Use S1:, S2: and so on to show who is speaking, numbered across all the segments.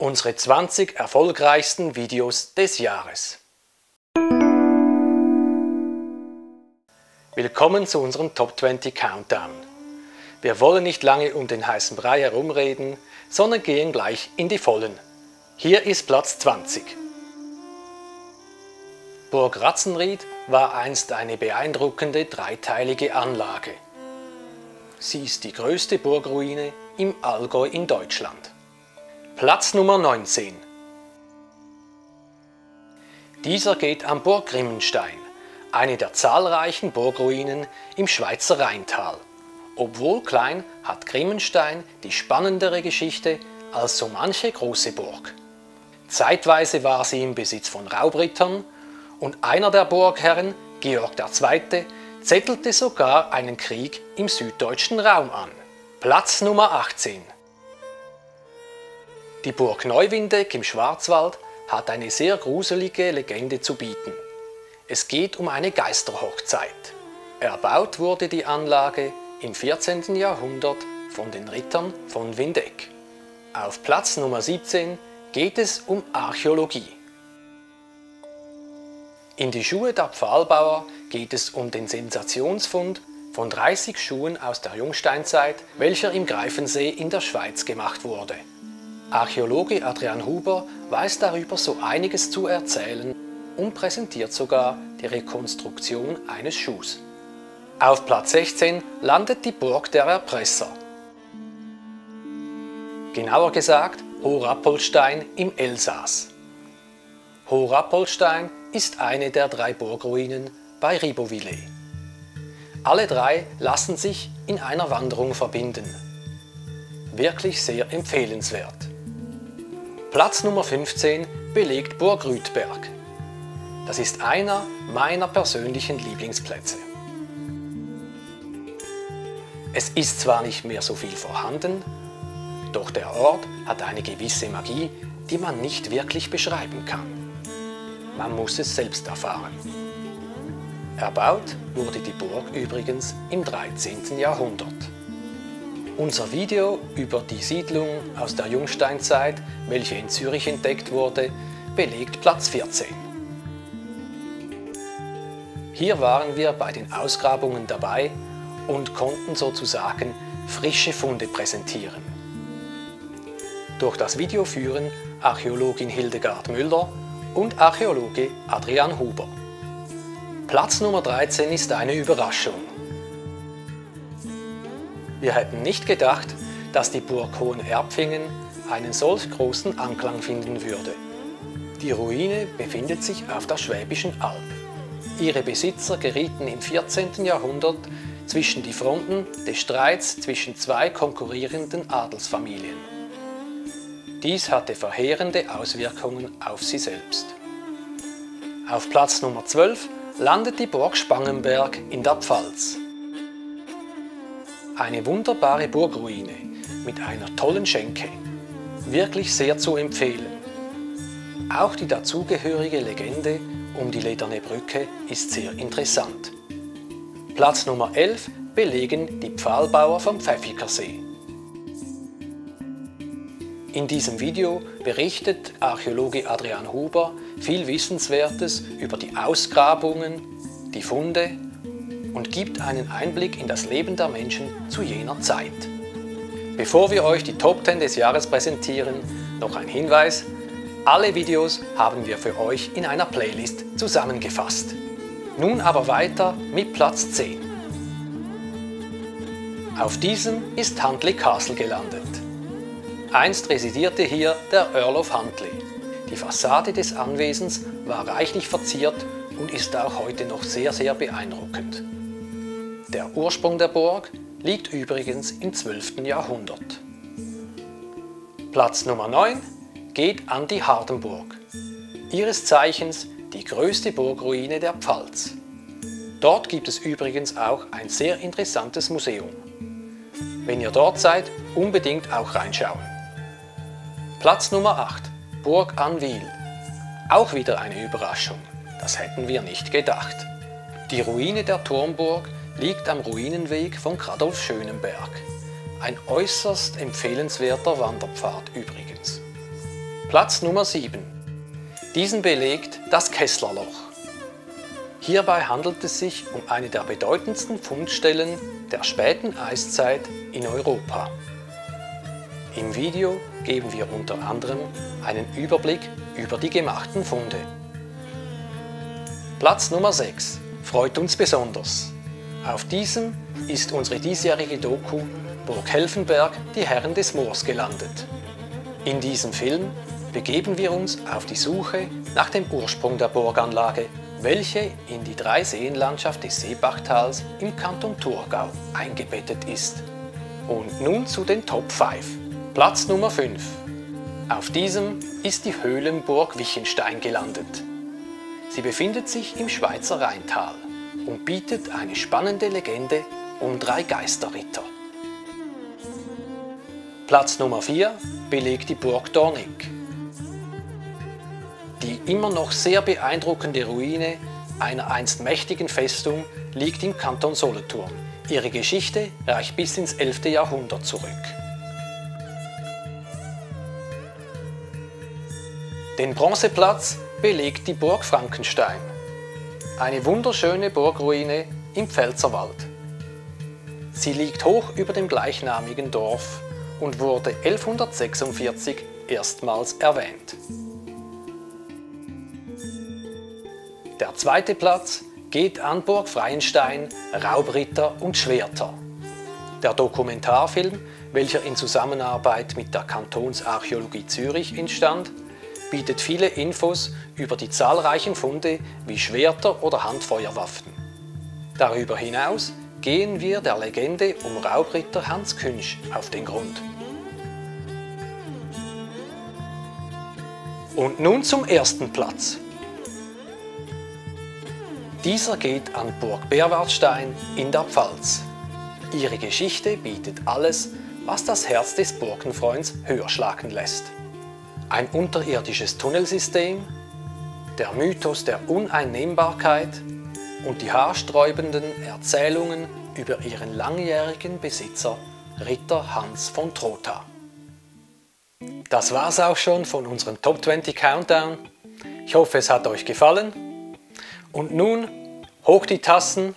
S1: Unsere 20 erfolgreichsten Videos des Jahres. Willkommen zu unserem Top 20 Countdown. Wir wollen nicht lange um den heißen Brei herumreden, sondern gehen gleich in die Vollen. Hier ist Platz 20. Burg Ratzenried war einst eine beeindruckende dreiteilige Anlage. Sie ist die größte Burgruine im Allgäu in Deutschland. Platz Nummer 19. Dieser geht am Burg Grimmenstein, eine der zahlreichen Burgruinen im Schweizer Rheintal. Obwohl klein, hat Grimmenstein die spannendere Geschichte als so manche große Burg. Zeitweise war sie im Besitz von Raubrittern und einer der Burgherren, Georg II., zettelte sogar einen Krieg im süddeutschen Raum an. Platz Nummer 18. Die Burg Neuwindeck im Schwarzwald hat eine sehr gruselige Legende zu bieten. Es geht um eine Geisterhochzeit. Erbaut wurde die Anlage im 14. Jahrhundert von den Rittern von Windeck. Auf Platz Nummer 17 geht es um Archäologie. In die Schuhe der Pfahlbauer geht es um den Sensationsfund von 30 Schuhen aus der Jungsteinzeit, welcher im Greifensee in der Schweiz gemacht wurde. Archäologe Adrian Huber weiß darüber so einiges zu erzählen und präsentiert sogar die Rekonstruktion eines Schuhs. Auf Platz 16 landet die Burg der Erpresser. Genauer gesagt Horappolstein im Elsass. Horappolstein ist eine der drei Burgruinen bei Ribeauvillé. Alle drei lassen sich in einer Wanderung verbinden. Wirklich sehr empfehlenswert. Platz Nummer 15 belegt Burg Rüdberg. Das ist einer meiner persönlichen Lieblingsplätze. Es ist zwar nicht mehr so viel vorhanden, doch der Ort hat eine gewisse Magie, die man nicht wirklich beschreiben kann. Man muss es selbst erfahren. Erbaut wurde die Burg übrigens im 13. Jahrhundert. Unser Video über die Siedlung aus der Jungsteinzeit, welche in Zürich entdeckt wurde, belegt Platz 14. Hier waren wir bei den Ausgrabungen dabei und konnten sozusagen frische Funde präsentieren. Durch das Video führen Archäologin Hildegard Müller und Archäologe Adrian Huber. Platz Nummer 13 ist eine Überraschung. Wir hätten nicht gedacht, dass die Burg Hohenerpfingen einen solch großen Anklang finden würde. Die Ruine befindet sich auf der Schwäbischen Alb. Ihre Besitzer gerieten im 14. Jahrhundert zwischen die Fronten des Streits zwischen zwei konkurrierenden Adelsfamilien. Dies hatte verheerende Auswirkungen auf sie selbst. Auf Platz Nummer 12 landet die Burg Spangenberg in der Pfalz. Eine wunderbare Burgruine mit einer tollen Schenke. Wirklich sehr zu empfehlen. Auch die dazugehörige Legende um die Lederne Brücke ist sehr interessant. Platz Nummer 11 belegen die Pfahlbauer vom Pfäffikersee. In diesem Video berichtet Archäologe Adrian Huber viel Wissenswertes über die Ausgrabungen, die Funde und gibt einen Einblick in das Leben der Menschen zu jener Zeit. Bevor wir euch die Top 10 des Jahres präsentieren, noch ein Hinweis. Alle Videos haben wir für euch in einer Playlist zusammengefasst. Nun aber weiter mit Platz 10. Auf diesem ist Huntley Castle gelandet. Einst residierte hier der Earl of Huntley. Die Fassade des Anwesens war reichlich verziert und ist auch heute noch sehr, sehr beeindruckend. Der Ursprung der Burg liegt übrigens im 12. Jahrhundert. Platz Nummer 9 geht an die Hardenburg, ihres Zeichens die größte Burgruine der Pfalz. Dort gibt es übrigens auch ein sehr interessantes Museum. Wenn ihr dort seid, unbedingt auch reinschauen. Platz Nummer 8 Burg Anwil. Auch wieder eine Überraschung, das hätten wir nicht gedacht. Die Ruine der Turmburg liegt am Ruinenweg von Kradolf Schönenberg. Ein äußerst empfehlenswerter Wanderpfad übrigens. Platz Nummer 7. Diesen belegt das Kesslerloch. Hierbei handelt es sich um eine der bedeutendsten Fundstellen der späten Eiszeit in Europa. Im Video geben wir unter anderem einen Überblick über die gemachten Funde. Platz Nummer 6 freut uns besonders. Auf diesem ist unsere diesjährige Doku Burg Helfenberg, die Herren des Moors gelandet. In diesem Film begeben wir uns auf die Suche nach dem Ursprung der Burganlage, welche in die drei Seenlandschaft des Seebachtals im Kanton Thurgau eingebettet ist. Und nun zu den Top 5. Platz Nummer 5. Auf diesem ist die Höhlenburg Wichenstein gelandet. Sie befindet sich im Schweizer Rheintal und bietet eine spannende Legende um drei Geisterritter. Platz Nummer 4 belegt die Burg Dornick. Die immer noch sehr beeindruckende Ruine einer einst mächtigen Festung liegt im Kanton Solothurn. Ihre Geschichte reicht bis ins 11. Jahrhundert zurück. Den Bronzeplatz belegt die Burg Frankenstein, eine wunderschöne Burgruine im Pfälzerwald. Sie liegt hoch über dem gleichnamigen Dorf und wurde 1146 erstmals erwähnt. Der zweite Platz geht an Burg Freienstein, Raubritter und Schwerter. Der Dokumentarfilm, welcher in Zusammenarbeit mit der Kantonsarchäologie Zürich entstand, bietet viele Infos über die zahlreichen Funde wie Schwerter oder Handfeuerwaffen. Darüber hinaus gehen wir der Legende um Raubritter Hans Künsch auf den Grund. Und nun zum ersten Platz. Dieser geht an Burg Berwartstein in der Pfalz. Ihre Geschichte bietet alles, was das Herz des Burgenfreunds höher schlagen lässt. Ein unterirdisches Tunnelsystem, der Mythos der Uneinnehmbarkeit und die haarsträubenden Erzählungen über ihren langjährigen Besitzer Ritter Hans von Trotha. Das war's auch schon von unserem Top 20 Countdown. Ich hoffe, es hat euch gefallen. Und nun hoch die Tassen.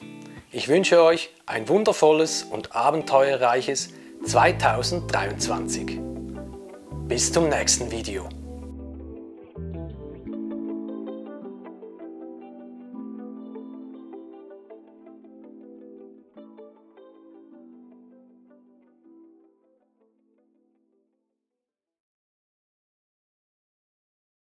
S1: Ich wünsche euch ein wundervolles und abenteuerreiches 2023. Bis zum nächsten Video.